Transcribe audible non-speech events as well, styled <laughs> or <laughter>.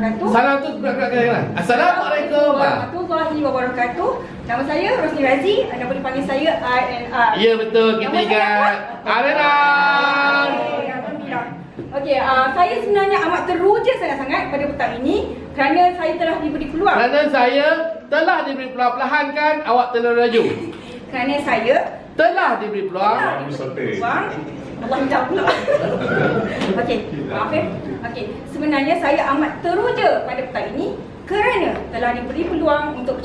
Salam tu belakang Assalamualaikum. Warahmatullahi wabarakatuh. Nama saya Rosni Razi. Anda boleh panggil saya RNR. Ya betul. Kita ingat. Alhamdulillah. Okey, uh, saya sebenarnya amat teruja sangat-sangat pada petang ini kerana saya telah diberi peluang. Kerana saya telah diberi peluang Perlahankan awak terlalu laju <laughs> Kerana saya Telah diberi peluang telah diberi peluang. Allah hitam pula. <laughs> Maaf ya. Okey, sebenarnya saya amat teruja pada petang ini kerana telah diberi peluang untuk